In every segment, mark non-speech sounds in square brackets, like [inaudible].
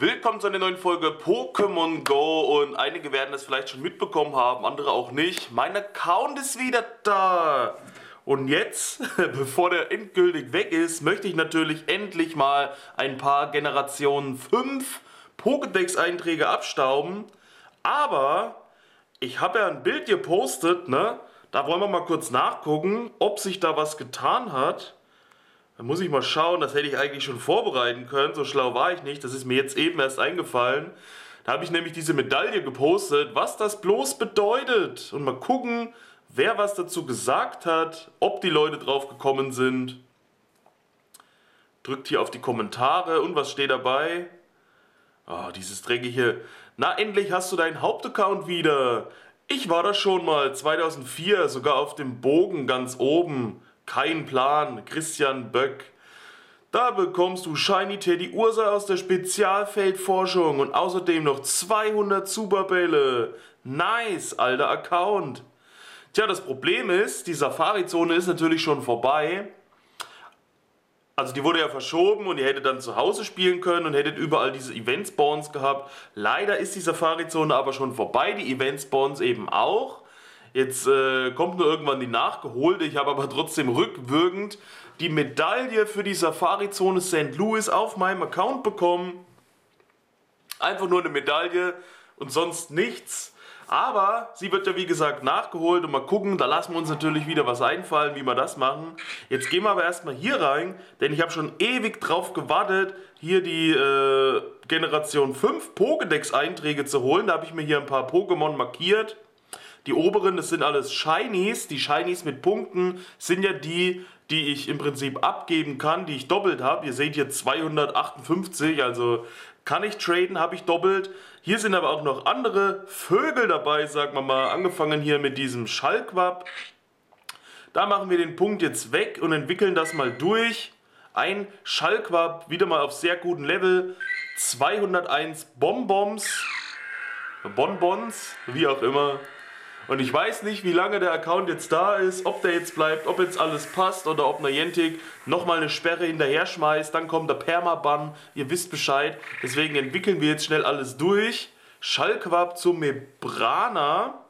Willkommen zu einer neuen Folge Pokémon Go und einige werden es vielleicht schon mitbekommen haben, andere auch nicht. Mein Account ist wieder da. Und jetzt, [laughs] bevor der endgültig weg ist, möchte ich natürlich endlich mal ein paar Generationen 5 Pokédex-Einträge abstauben. Aber ich habe ja ein Bild gepostet, ne? Da wollen wir mal kurz nachgucken, ob sich da was getan hat. Da muss ich mal schauen, das hätte ich eigentlich schon vorbereiten können, so schlau war ich nicht, das ist mir jetzt eben erst eingefallen. Da habe ich nämlich diese Medaille gepostet, was das bloß bedeutet. Und mal gucken, wer was dazu gesagt hat, ob die Leute drauf gekommen sind. Drückt hier auf die Kommentare und was steht dabei? Oh, dieses dreckige. Na, endlich hast du deinen Hauptaccount wieder. Ich war da schon mal 2004, sogar auf dem Bogen ganz oben. Kein Plan, Christian Böck. Da bekommst du Shiny Teddy Ursa aus der Spezialfeldforschung und außerdem noch 200 Superbälle. Nice, alter Account. Tja, das Problem ist, die Safari-Zone ist natürlich schon vorbei. Also die wurde ja verschoben und ihr hättet dann zu Hause spielen können und hättet überall diese Event-Spawns gehabt. Leider ist die Safari-Zone aber schon vorbei, die Event-Spawns eben auch. Jetzt äh, kommt nur irgendwann die nachgeholte. Ich habe aber trotzdem rückwirkend die Medaille für die Safari-Zone St. Louis auf meinem Account bekommen. Einfach nur eine Medaille und sonst nichts. Aber sie wird ja wie gesagt nachgeholt und mal gucken, da lassen wir uns natürlich wieder was einfallen, wie wir das machen. Jetzt gehen wir aber erstmal hier rein, denn ich habe schon ewig drauf gewartet, hier die äh, Generation 5 Pokédex-Einträge zu holen. Da habe ich mir hier ein paar Pokémon markiert. Die oberen, das sind alles Shinies. Die Shinies mit Punkten sind ja die, die ich im Prinzip abgeben kann, die ich doppelt habe. Ihr seht hier 258, also kann ich traden, habe ich doppelt. Hier sind aber auch noch andere Vögel dabei, sagen wir mal. Angefangen hier mit diesem Schallquapp. Da machen wir den Punkt jetzt weg und entwickeln das mal durch. Ein Schallquapp, wieder mal auf sehr gutem Level. 201 Bonbons. Bonbons, wie auch immer. Und ich weiß nicht, wie lange der Account jetzt da ist, ob der jetzt bleibt, ob jetzt alles passt oder ob Niantic nochmal eine Sperre hinterher schmeißt. Dann kommt der Permaban, ihr wisst Bescheid. Deswegen entwickeln wir jetzt schnell alles durch. Schallquab zum Mebrana.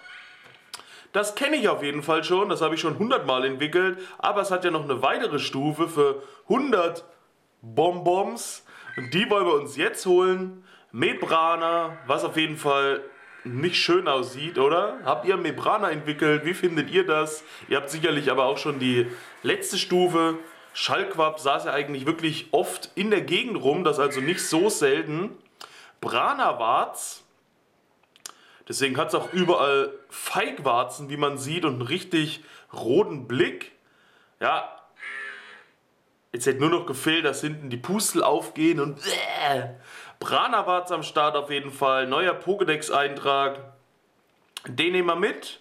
Das kenne ich auf jeden Fall schon, das habe ich schon 100 Mal entwickelt. Aber es hat ja noch eine weitere Stufe für 100 Bonbons. Und die wollen wir uns jetzt holen. Mebrana, was auf jeden Fall nicht schön aussieht, oder? Habt ihr Membrana entwickelt? Wie findet ihr das? Ihr habt sicherlich aber auch schon die letzte Stufe. Schallquapp saß ja eigentlich wirklich oft in der Gegend rum, das also nicht so selten. Branawarz, deswegen hat es auch überall Feigwarzen, wie man sieht, und einen richtig roten Blick. Ja, jetzt hätte nur noch gefehlt, dass hinten die Pustel aufgehen und äh, Branawarz am Start auf jeden Fall. Neuer Pokédex-Eintrag. Den nehmen wir mit.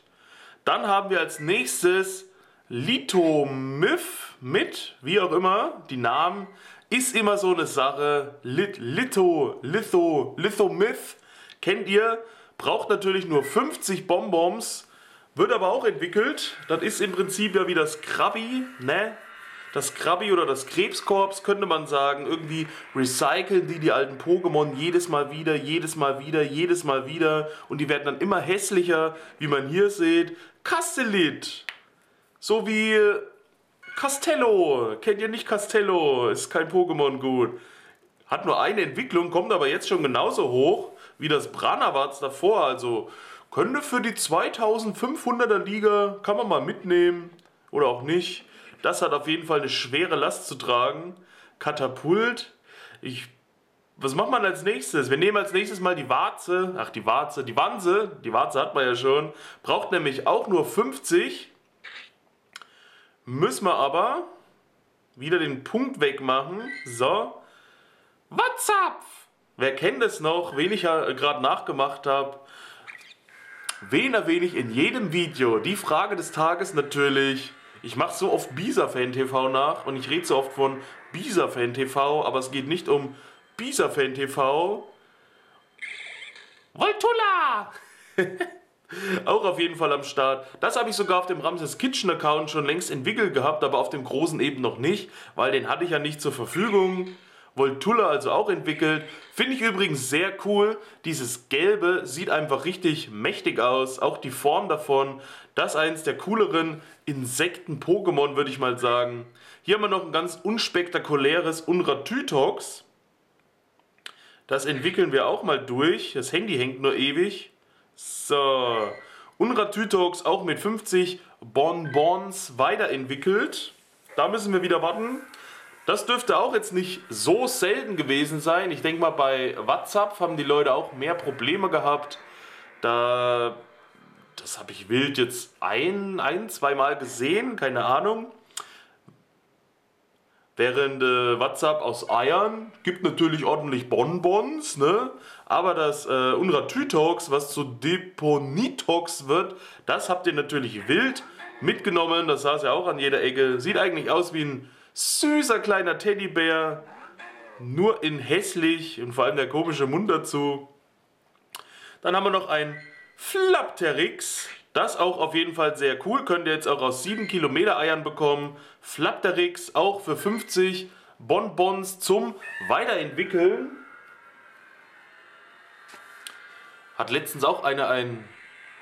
Dann haben wir als nächstes Litomyth mit, wie auch immer, die Namen. Ist immer so eine Sache. Lit, Litho, Litho, Lithomyth. Kennt ihr? Braucht natürlich nur 50 Bonbons. Wird aber auch entwickelt. Das ist im Prinzip ja wie das Krabby, ne? Das Krabby oder das Krebskorps, könnte man sagen. Irgendwie recyceln die die alten Pokémon jedes Mal wieder, jedes Mal wieder, jedes Mal wieder. Und die werden dann immer hässlicher, wie man hier sieht. Castellit. So wie Castello. Kennt ihr nicht Castello? Ist kein Pokémon gut. Hat nur eine Entwicklung, kommt aber jetzt schon genauso hoch wie das Branawarz davor. Also könnte für die 2500er Liga, kann man mal mitnehmen oder auch nicht. Das hat auf jeden Fall eine schwere Last zu tragen. Katapult. Ich, was macht man als nächstes? Wir nehmen als nächstes mal die Warze. Ach, die Warze, die Wanse. Die Warze hat man ja schon. Braucht nämlich auch nur 50. Müssen wir aber wieder den Punkt wegmachen. So. WhatsApp! Wer kennt es noch, wen ich ja gerade nachgemacht habe? Wen erwähne ich in jedem Video? Die Frage des Tages natürlich. Ich mache so oft Bisa-Fan TV nach und ich rede so oft von Bisa-Fan TV, aber es geht nicht um Bisa-Fan TV. Voltula! [laughs] Auch auf jeden Fall am Start. Das habe ich sogar auf dem Ramses Kitchen Account schon längst entwickelt gehabt, aber auf dem großen eben noch nicht, weil den hatte ich ja nicht zur Verfügung. Voltulla also auch entwickelt. Finde ich übrigens sehr cool. Dieses Gelbe sieht einfach richtig mächtig aus. Auch die Form davon. Das ist eins der cooleren Insekten-Pokémon, würde ich mal sagen. Hier haben wir noch ein ganz unspektakuläres Unratytox. Das entwickeln wir auch mal durch. Das Handy hängt nur ewig. So. Unratytox auch mit 50 Bonbons weiterentwickelt. Da müssen wir wieder warten. Das dürfte auch jetzt nicht so selten gewesen sein. Ich denke mal, bei WhatsApp haben die Leute auch mehr Probleme gehabt. Da, das habe ich wild jetzt ein, ein, zweimal gesehen, keine Ahnung. Während äh, WhatsApp aus Eiern gibt natürlich ordentlich Bonbons, ne? Aber das äh, Unratütox, was zu Deponitox wird, das habt ihr natürlich wild mitgenommen. Das saß ja auch an jeder Ecke. Sieht eigentlich aus wie ein süßer kleiner Teddybär. Nur in hässlich und vor allem der komische Mund dazu. Dann haben wir noch ein Flapterix. Das auch auf jeden Fall sehr cool. Könnt ihr jetzt auch aus 7 Kilometer Eiern bekommen. Flapterix auch für 50 Bonbons zum Weiterentwickeln. Hat letztens auch einer ein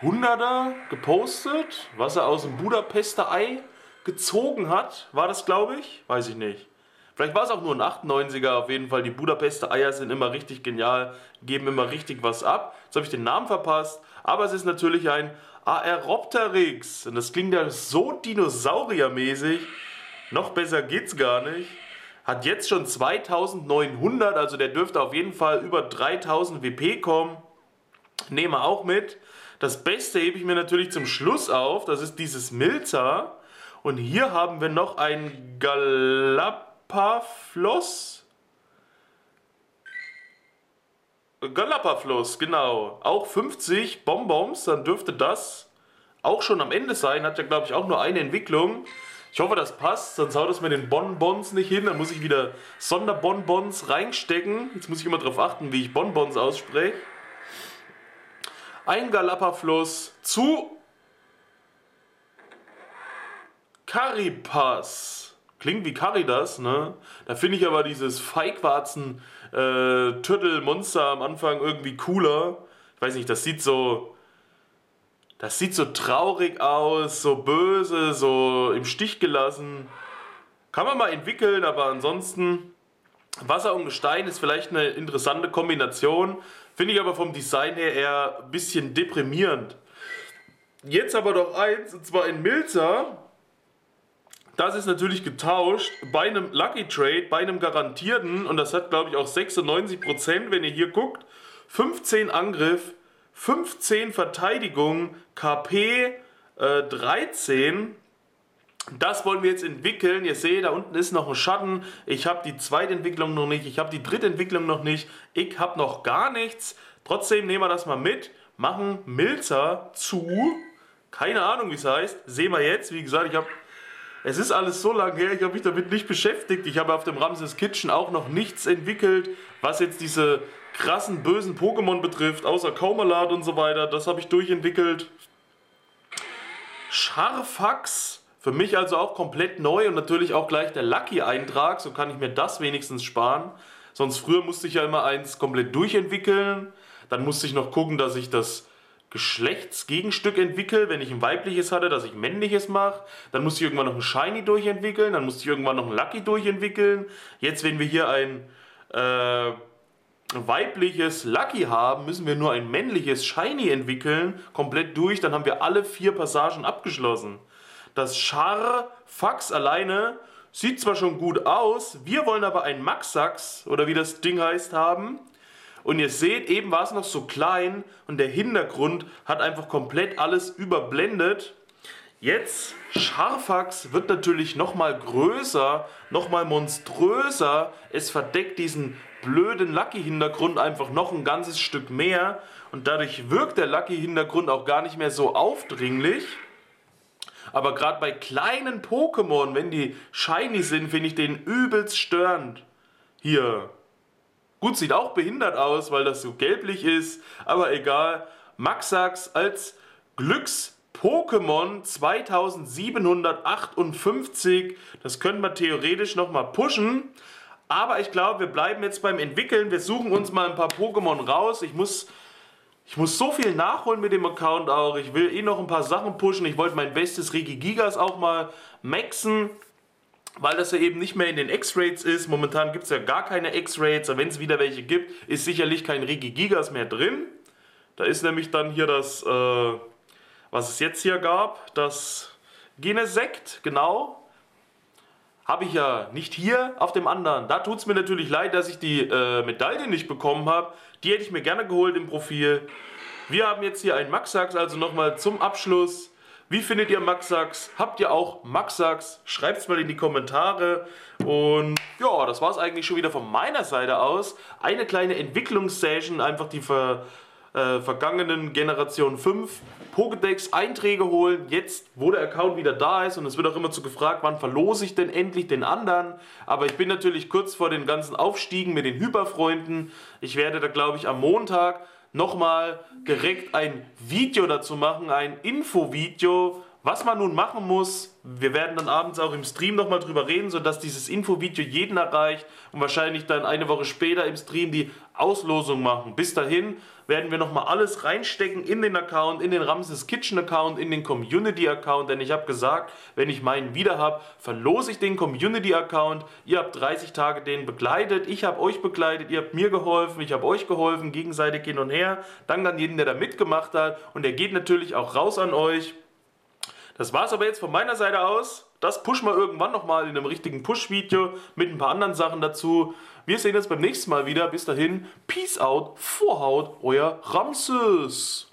100er gepostet, was er aus dem Budapester Ei gezogen hat. War das, glaube ich? Weiß ich nicht. Vielleicht war es auch nur ein 98er. Auf jeden Fall, die Budapester Eier sind immer richtig genial, geben immer richtig was ab. Jetzt habe ich den Namen verpasst. Aber es ist natürlich ein Aeropteryx. Und das klingt ja so dinosauriermäßig. Noch besser geht's gar nicht. Hat jetzt schon 2900, also der dürfte auf jeden Fall über 3000 WP kommen. Nehmen wir auch mit. Das Beste hebe ich mir natürlich zum Schluss auf. Das ist dieses Milza. Und hier haben wir noch ein Galapafloss. Galapafluss, genau. Auch 50 Bonbons, dann dürfte das auch schon am Ende sein. Hat ja, glaube ich, auch nur eine Entwicklung. Ich hoffe, das passt, sonst haut es mir den Bonbons nicht hin. Dann muss ich wieder Sonderbonbons reinstecken. Jetzt muss ich immer darauf achten, wie ich Bonbons ausspreche. Ein Galapafluss zu Caripas. Klingt wie Caridas, ne? Da finde ich aber dieses Feigwarzen äh, Turtle-Monster am Anfang irgendwie cooler. Ich weiß nicht, das sieht so. Das sieht so traurig aus, so böse, so im Stich gelassen. Kann man mal entwickeln, aber ansonsten Wasser und Gestein ist vielleicht eine interessante Kombination. Finde ich aber vom Design her eher ein bisschen deprimierend. Jetzt aber noch eins, und zwar in Milzer. Das ist natürlich getauscht bei einem Lucky Trade, bei einem garantierten und das hat glaube ich auch 96%, wenn ihr hier guckt. 15 Angriff, 15 Verteidigung, KP äh, 13. Das wollen wir jetzt entwickeln. Ihr seht, da unten ist noch ein Schatten. Ich habe die zweite Entwicklung noch nicht. Ich habe die dritte Entwicklung noch nicht. Ich habe noch gar nichts. Trotzdem nehmen wir das mal mit. Machen Milzer zu. Keine Ahnung, wie es heißt. Sehen wir jetzt. Wie gesagt, ich habe es ist alles so lange her, ich habe mich damit nicht beschäftigt. Ich habe auf dem Ramses Kitchen auch noch nichts entwickelt, was jetzt diese krassen, bösen Pokémon betrifft, außer Kaumalat und so weiter. Das habe ich durchentwickelt. Scharfax, für mich also auch komplett neu und natürlich auch gleich der Lucky-Eintrag, so kann ich mir das wenigstens sparen. Sonst früher musste ich ja immer eins komplett durchentwickeln. Dann musste ich noch gucken, dass ich das Geschlechtsgegenstück entwickle, wenn ich ein weibliches hatte, dass ich männliches mache. Dann musste ich irgendwann noch ein Shiny durchentwickeln, dann musste ich irgendwann noch ein Lucky durchentwickeln. Jetzt, wenn wir hier ein äh, weibliches Lucky haben, müssen wir nur ein männliches Shiny entwickeln, komplett durch, dann haben wir alle vier Passagen abgeschlossen. Das Char Fax alleine sieht zwar schon gut aus, wir wollen aber ein Maxax, oder wie das Ding heißt, haben. Und ihr seht, eben war es noch so klein und der Hintergrund hat einfach komplett alles überblendet. Jetzt, Scharfax wird natürlich nochmal größer, nochmal monströser. Es verdeckt diesen blöden Lucky-Hintergrund einfach noch ein ganzes Stück mehr. Und dadurch wirkt der Lucky-Hintergrund auch gar nicht mehr so aufdringlich. Aber gerade bei kleinen Pokémon, wenn die shiny sind, finde ich den übelst störend. Hier, Gut, sieht auch behindert aus, weil das so gelblich ist, aber egal. Maxax als Glücks-Pokémon 2758, das können wir theoretisch nochmal pushen. Aber ich glaube, wir bleiben jetzt beim Entwickeln. Wir suchen uns mal ein paar Pokémon raus. Ich muss, ich muss so viel nachholen mit dem Account auch. Ich will eh noch ein paar Sachen pushen. Ich wollte mein bestes Regigigas auch mal maxen. Weil das ja eben nicht mehr in den X-Rates ist. Momentan gibt es ja gar keine X-Rates. Aber wenn es wieder welche gibt, ist sicherlich kein Regigigas mehr drin. Da ist nämlich dann hier das, äh, was es jetzt hier gab, das Genesekt, genau. Habe ich ja nicht hier auf dem anderen. Da tut es mir natürlich leid, dass ich die äh, Medaille nicht bekommen habe. Die hätte ich mir gerne geholt im Profil. Wir haben jetzt hier einen Maxax, also nochmal zum Abschluss. Wie findet ihr Maxax? Habt ihr auch Maxax? Schreibt es mal in die Kommentare. Und ja, das war es eigentlich schon wieder von meiner Seite aus. Eine kleine Entwicklungssession, einfach die ver äh, vergangenen Generation 5 Pokédex-Einträge holen, jetzt wo der Account wieder da ist und es wird auch immer zu gefragt, wann verlose ich denn endlich den anderen. Aber ich bin natürlich kurz vor den ganzen Aufstiegen mit den Hyperfreunden. Ich werde da glaube ich am Montag nochmal direkt ein Video dazu machen, ein Infovideo, was man nun machen muss. Wir werden dann abends auch im Stream nochmal drüber reden, sodass dieses Infovideo jeden erreicht und wahrscheinlich dann eine Woche später im Stream die Auslosung machen. Bis dahin werden wir nochmal alles reinstecken in den Account, in den Ramses Kitchen Account, in den Community Account, denn ich habe gesagt, wenn ich meinen wieder habe, verlose ich den Community Account. Ihr habt 30 Tage den begleitet, ich habe euch begleitet, ihr habt mir geholfen, ich habe euch geholfen, gegenseitig hin und her. Danke an jeden, der da mitgemacht hat und der geht natürlich auch raus an euch. Das war es aber jetzt von meiner Seite aus. Das pushen wir irgendwann nochmal in einem richtigen Push-Video mit ein paar anderen Sachen dazu. Wir sehen uns beim nächsten Mal wieder. Bis dahin, Peace out, Vorhaut, euer Ramses.